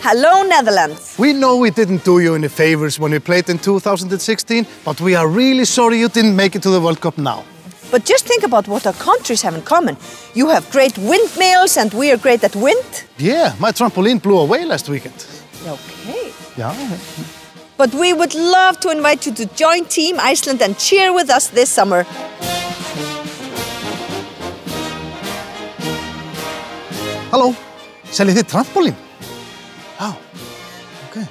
Hello, Netherlands. We know we didn't do you any favors when we played in 2016, but we are really sorry you didn't make it to the World Cup now. But just think about what our countries have in common. You have great windmills and we are great at wind. Yeah, my trampoline blew away last weekend. Okay. Yeah. But we would love to invite you to join Team Iceland and cheer with us this summer. Halló, seljið þið trampolín? Oh, okay.